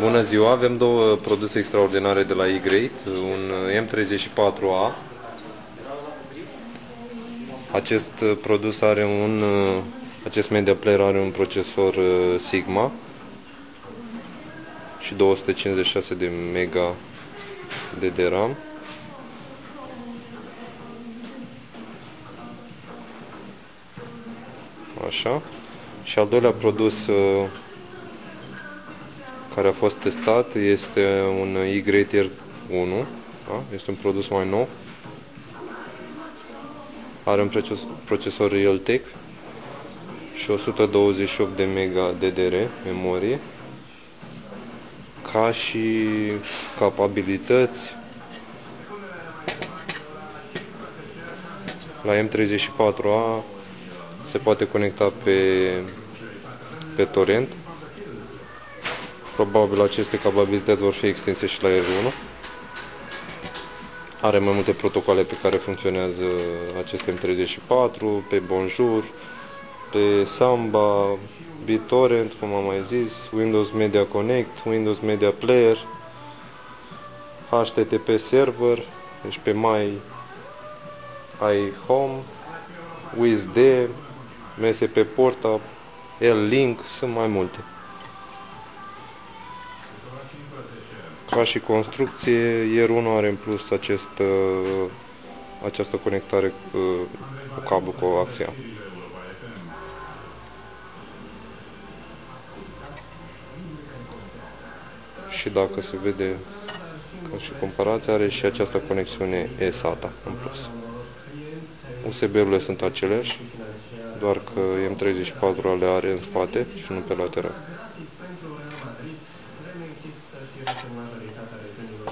Bună ziua, avem două produse extraordinare de la E-Grade, un M34A. Acest produs are un, acest media player are un procesor uh, Sigma și 256 de mega de DRAM. Așa. Și al doilea produs uh, care a fost testat este un Y-Grade 1, da? este un produs mai nou. Are un procesor Realtek și 128 de mega DDR memorie ca și capabilități la M34A se poate conecta pe, pe torrent Probabil aceste capabilități vor fi extinse și la R1. Are mai multe protocoale pe care funcționează acest M34, pe Bonjour, pe Samba, BitTorrent, cum am mai zis, Windows Media Connect, Windows Media Player, HTTP Server, deci pe My iHome, WizD, MSP Porta, L-Link, sunt mai multe. Ca și construcție, ier 1 are în plus acest, uh, această conectare cu, cu cablu coaxial. Și dacă se vede ca și comparație, are și această conexiune eSATA în plus. USB-urile sunt aceleași, doar că M34 le are în spate și nu pe lateral să fie resemnată realitatea regiunilor